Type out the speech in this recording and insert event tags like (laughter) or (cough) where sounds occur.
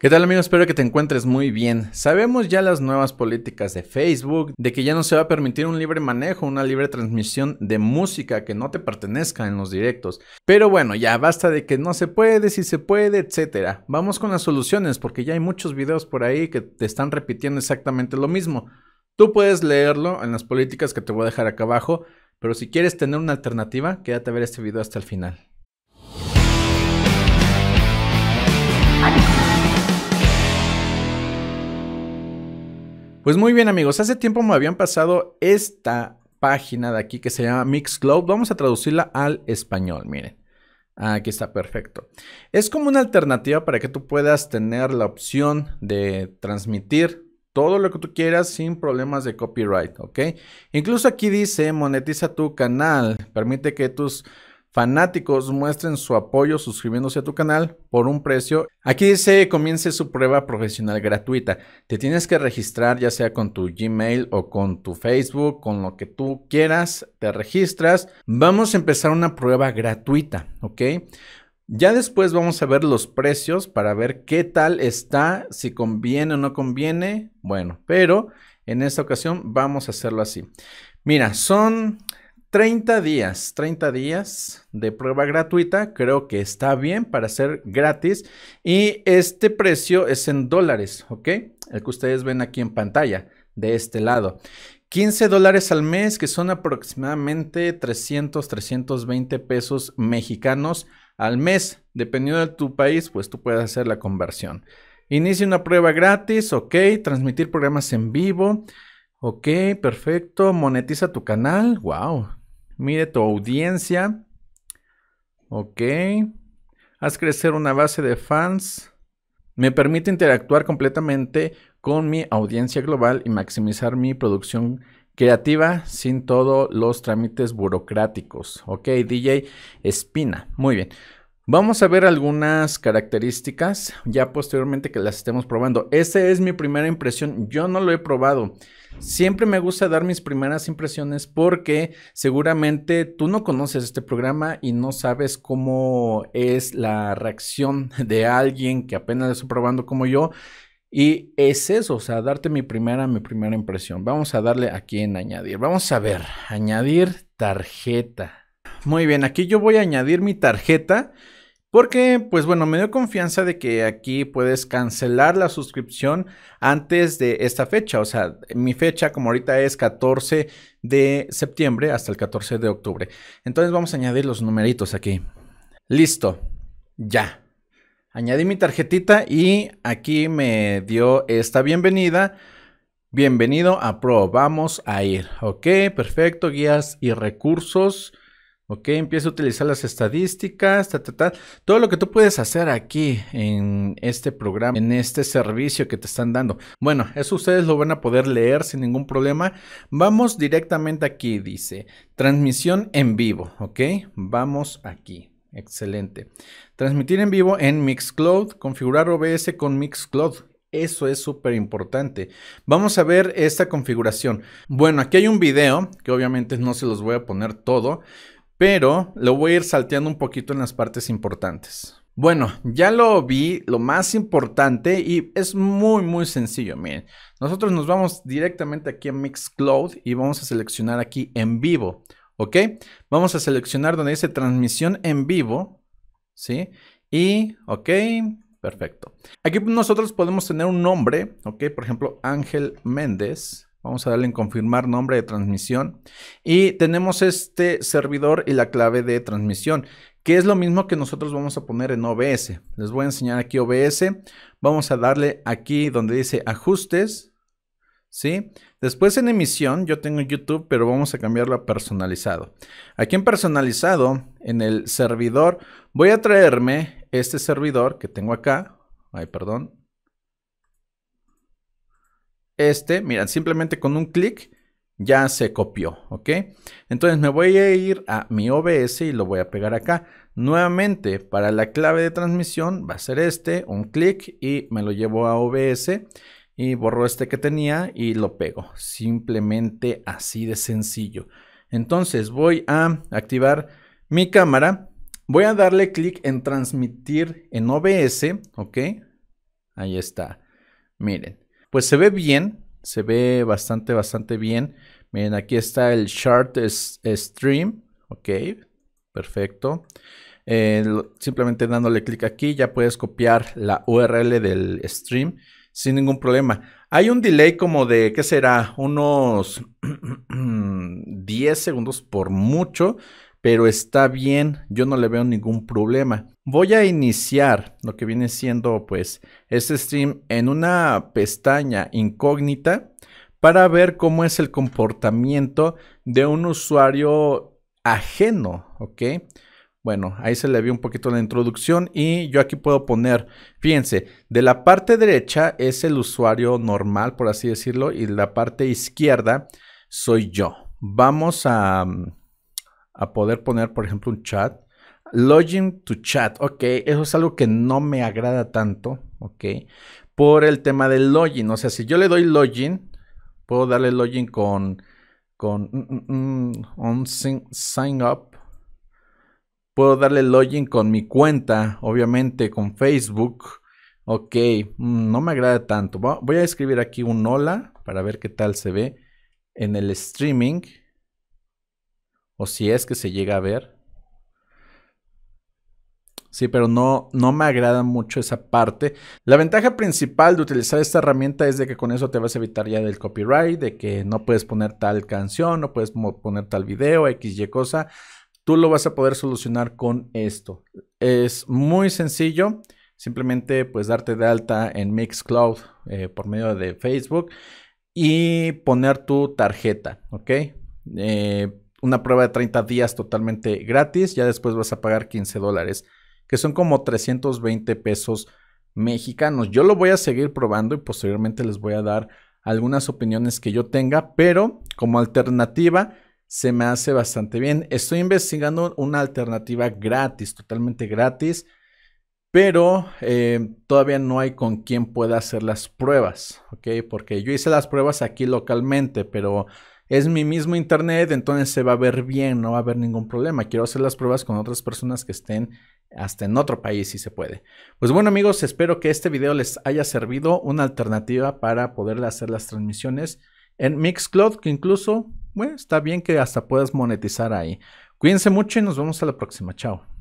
¿Qué tal amigos? Espero que te encuentres muy bien. Sabemos ya las nuevas políticas de Facebook, de que ya no se va a permitir un libre manejo, una libre transmisión de música que no te pertenezca en los directos. Pero bueno, ya basta de que no se puede, si se puede, etcétera. Vamos con las soluciones porque ya hay muchos videos por ahí que te están repitiendo exactamente lo mismo. Tú puedes leerlo en las políticas que te voy a dejar acá abajo, pero si quieres tener una alternativa, quédate a ver este video hasta el final. Pues muy bien amigos, hace tiempo me habían pasado esta página de aquí que se llama Mixcloud. Vamos a traducirla al español, miren. Aquí está perfecto. Es como una alternativa para que tú puedas tener la opción de transmitir todo lo que tú quieras sin problemas de copyright, ¿ok? Incluso aquí dice monetiza tu canal, permite que tus fanáticos muestren su apoyo suscribiéndose a tu canal por un precio. Aquí dice comience su prueba profesional gratuita. Te tienes que registrar ya sea con tu Gmail o con tu Facebook, con lo que tú quieras, te registras. Vamos a empezar una prueba gratuita, ¿ok? Ya después vamos a ver los precios para ver qué tal está, si conviene o no conviene. Bueno, pero en esta ocasión vamos a hacerlo así. Mira, son 30 días, 30 días de prueba gratuita, creo que está bien para ser gratis y este precio es en dólares, ¿ok? El que ustedes ven aquí en pantalla, de este lado. 15 dólares al mes, que son aproximadamente 300, 320 pesos mexicanos al mes. Dependiendo de tu país, pues tú puedes hacer la conversión. Inicia una prueba gratis, ok, transmitir programas en vivo. Ok, perfecto. Monetiza tu canal. Wow, Mide tu audiencia. Ok. Haz crecer una base de fans. Me permite interactuar completamente con mi audiencia global y maximizar mi producción creativa sin todos los trámites burocráticos. Ok, DJ Espina. Muy bien. Vamos a ver algunas características ya posteriormente que las estemos probando. Esta es mi primera impresión. Yo no lo he probado. Siempre me gusta dar mis primeras impresiones porque seguramente tú no conoces este programa y no sabes cómo es la reacción de alguien que apenas lo está probando como yo. Y es eso, o sea, darte mi primera, mi primera impresión. Vamos a darle aquí en añadir. Vamos a ver, añadir tarjeta. Muy bien, aquí yo voy a añadir mi tarjeta. Porque, pues bueno, me dio confianza de que aquí puedes cancelar la suscripción antes de esta fecha. O sea, mi fecha como ahorita es 14 de septiembre hasta el 14 de octubre. Entonces vamos a añadir los numeritos aquí. Listo. Ya. Añadí mi tarjetita y aquí me dio esta bienvenida. Bienvenido a Pro. Vamos a ir. Ok, perfecto. Guías y recursos. Ok, empieza a utilizar las estadísticas, ta, ta, ta. todo lo que tú puedes hacer aquí en este programa, en este servicio que te están dando. Bueno, eso ustedes lo van a poder leer sin ningún problema. Vamos directamente aquí, dice, transmisión en vivo, ok, vamos aquí. Excelente. Transmitir en vivo en Mixcloud, configurar OBS con Mixcloud. Eso es súper importante. Vamos a ver esta configuración. Bueno, aquí hay un video que obviamente no se los voy a poner todo, pero lo voy a ir salteando un poquito en las partes importantes. Bueno, ya lo vi, lo más importante y es muy muy sencillo, miren. Nosotros nos vamos directamente aquí a Mixcloud y vamos a seleccionar aquí en vivo, ¿ok? Vamos a seleccionar donde dice transmisión en vivo, ¿sí? Y, ok, perfecto. Aquí nosotros podemos tener un nombre, ¿ok? Por ejemplo, Ángel Méndez, Vamos a darle en confirmar nombre de transmisión. Y tenemos este servidor y la clave de transmisión, que es lo mismo que nosotros vamos a poner en OBS. Les voy a enseñar aquí OBS. Vamos a darle aquí donde dice ajustes. ¿Sí? Después en emisión, yo tengo YouTube, pero vamos a cambiarlo a personalizado. Aquí en personalizado, en el servidor, voy a traerme este servidor que tengo acá. Ay, perdón, este, mira, simplemente con un clic ya se copió, ¿ok? Entonces me voy a ir a mi OBS y lo voy a pegar acá. Nuevamente, para la clave de transmisión va a ser este, un clic y me lo llevo a OBS y borro este que tenía y lo pego. Simplemente así de sencillo. Entonces voy a activar mi cámara. Voy a darle clic en transmitir en OBS, ¿ok? Ahí está. Miren. Pues se ve bien. Se ve bastante, bastante bien. Miren, aquí está el chart stream. Ok. Perfecto. Eh, simplemente dándole clic aquí ya puedes copiar la URL del stream sin ningún problema. Hay un delay como de, ¿qué será? Unos (clears throat) 10 segundos por mucho, pero está bien, yo no le veo ningún problema. Voy a iniciar lo que viene siendo pues este stream en una pestaña incógnita para ver cómo es el comportamiento de un usuario ajeno, ¿ok? Bueno, ahí se le vio un poquito la introducción y yo aquí puedo poner, fíjense, de la parte derecha es el usuario normal, por así decirlo, y la parte izquierda soy yo. Vamos a, a poder poner, por ejemplo, un chat. Login to chat, ok, eso es algo que no me agrada tanto, ok, por el tema del login. O sea, si yo le doy login, puedo darle login con, con mm, mm, mm, sign up Puedo darle login con mi cuenta, obviamente con Facebook. Ok, mm, no me agrada tanto. Voy a escribir aquí un hola para ver qué tal se ve en el streaming. O si es que se llega a ver. Sí, pero no, no me agrada mucho esa parte. La ventaja principal de utilizar esta herramienta es de que con eso te vas a evitar ya del copyright, de que no puedes poner tal canción, no puedes poner tal video, X, Y cosa tú lo vas a poder solucionar con esto. Es muy sencillo. Simplemente pues darte de alta en Mixcloud eh, por medio de Facebook y poner tu tarjeta, ¿ok? Eh, una prueba de 30 días totalmente gratis. Ya después vas a pagar 15 dólares, que son como 320 pesos mexicanos. Yo lo voy a seguir probando y posteriormente les voy a dar algunas opiniones que yo tenga, pero como alternativa se me hace bastante bien. Estoy investigando una alternativa gratis, totalmente gratis, pero eh, todavía no hay con quien pueda hacer las pruebas, ¿ok? Porque yo hice las pruebas aquí localmente, pero es mi mismo internet, entonces se va a ver bien, no va a haber ningún problema. Quiero hacer las pruebas con otras personas que estén hasta en otro país si se puede. Pues bueno amigos, espero que este video les haya servido una alternativa para poder hacer las transmisiones en Mixcloud, que incluso está bien que hasta puedas monetizar ahí. Cuídense mucho y nos vemos a la próxima. Chao.